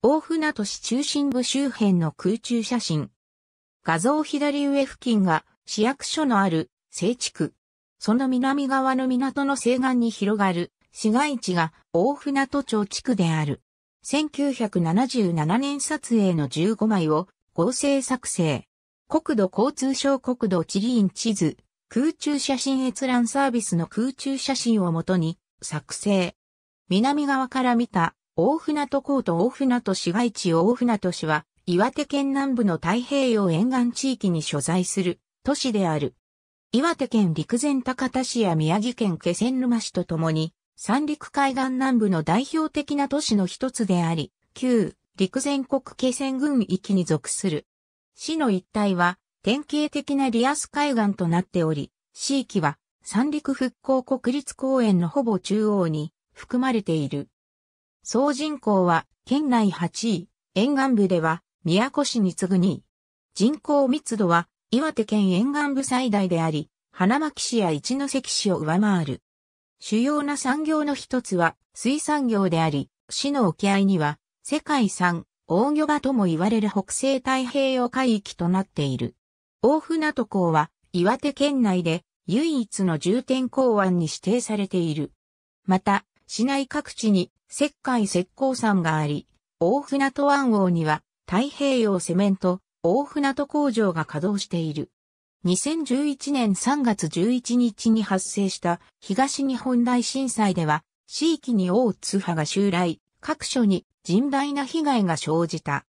大船渡市中心部周辺の空中写真。画像左上付近が市役所のある西地区。その南側の港の西岸に広がる市街地が大船渡町地区である。1977年撮影の15枚を合成作成。国土交通省国土地理院地図、空中写真閲覧サービスの空中写真をもとに作成。南側から見た大船渡港と大船渡市街地大船渡市は岩手県南部の太平洋沿岸地域に所在する都市である。岩手県陸前高田市や宮城県気仙沼市とともに三陸海岸南部の代表的な都市の一つであり、旧陸前国気仙郡域に属する。市の一帯は典型的なリアス海岸となっており、市域は三陸復興国立公園のほぼ中央に含まれている。総人口は県内8位、沿岸部では宮古市に次ぐ2位。人口密度は岩手県沿岸部最大であり、花巻市や一関市を上回る。主要な産業の一つは水産業であり、市の沖合には世界産大魚場とも言われる北西太平洋海域となっている。大船渡港は岩手県内で唯一の重点港湾に指定されている。また、市内各地に石灰石膏山があり、大船渡湾王には太平洋セメント大船渡工場が稼働している。2011年3月11日に発生した東日本大震災では、地域に大津波が襲来、各所に甚大な被害が生じた。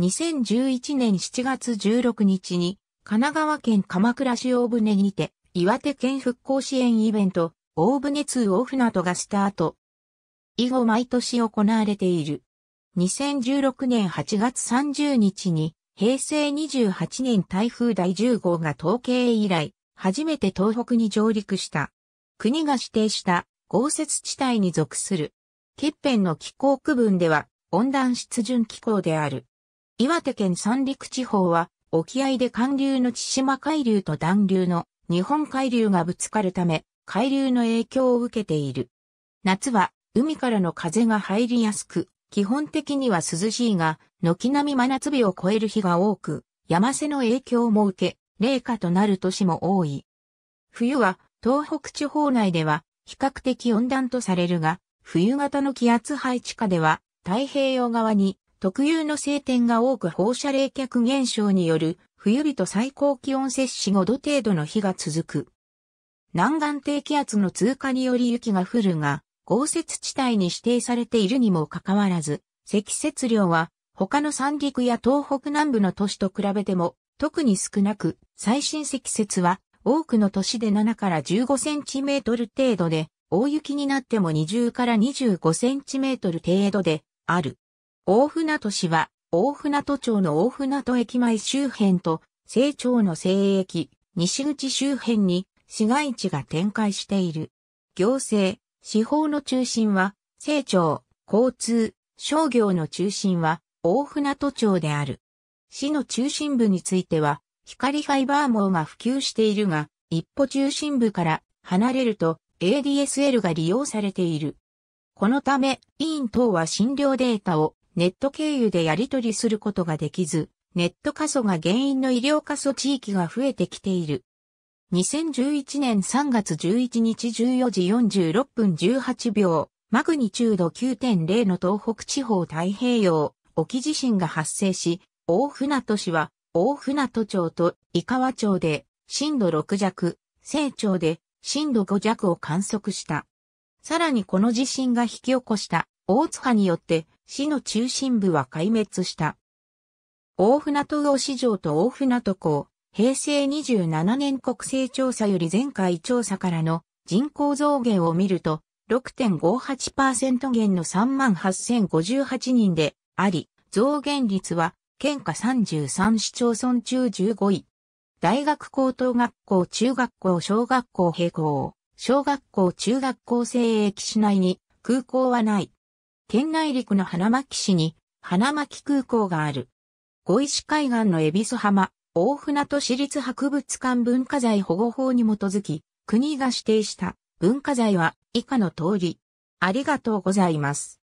2011年7月16日に、神奈川県鎌倉市大船にて、岩手県復興支援イベント、大船通大船渡がスタート。以後毎年行われている。2016年8月30日に平成28年台風第10号が統計以来、初めて東北に上陸した。国が指定した豪雪地帯に属する。欠片の気候区分では温暖湿潤気候である。岩手県三陸地方は沖合で寒流の千島海流と暖流の日本海流がぶつかるため海流の影響を受けている。夏は海からの風が入りやすく、基本的には涼しいが、軒並み真夏日を超える日が多く、山瀬の影響も受け、冷夏となる年も多い。冬は東北地方内では比較的温暖とされるが、冬型の気圧配置下では太平洋側に特有の晴天が多く放射冷却現象による冬日と最高気温摂氏5度程度の日が続く。南岸低気圧の通過により雪が降るが、豪雪地帯に指定されているにもかかわらず、積雪量は他の三陸や東北南部の都市と比べても特に少なく、最新積雪は多くの都市で7から15センチメートル程度で、大雪になっても20から25センチメートル程度である。大船渡市は大船渡町の大船渡駅前周辺と西町の西駅、西口周辺に市街地が展開している。行政、司法の中心は、清町、交通、商業の中心は、大船渡町である。市の中心部については、光ファイバー網が普及しているが、一歩中心部から離れると ADSL が利用されている。このため、委員等は診療データをネット経由でやり取りすることができず、ネット過疎が原因の医療過疎地域が増えてきている。2011年3月11日14時46分18秒、マグニチュード9.0の東北地方太平洋沖地震が発生し、大船渡市は大船渡町と井川町で震度6弱、西町で震度5弱を観測した。さらにこの地震が引き起こした大津波によって市の中心部は壊滅した。大船渡号市場と大船渡港、平成27年国勢調査より前回調査からの人口増減を見ると6.58%減の38,058人であり、増減率は県下33市町村中15位。大学高等学校中学校小学校並行、小学校中学校生駅市内に空港はない。県内陸の花巻市に花巻空港がある。小石海岸の恵比寿浜、大船渡市立博物館文化財保護法に基づき、国が指定した文化財は以下の通り。ありがとうございます。